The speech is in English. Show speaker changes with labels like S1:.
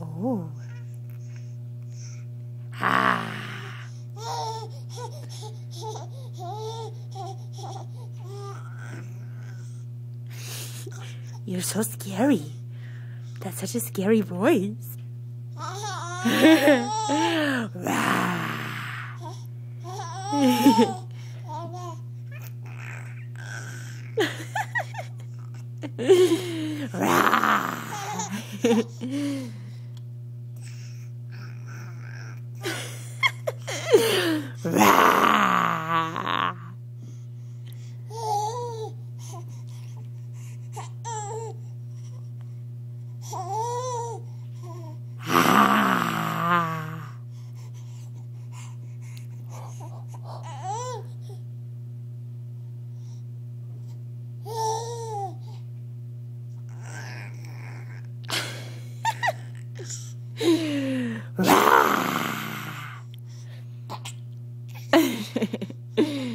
S1: Oh. Ah. You're so scary. That's such a scary voice. Rah! ah!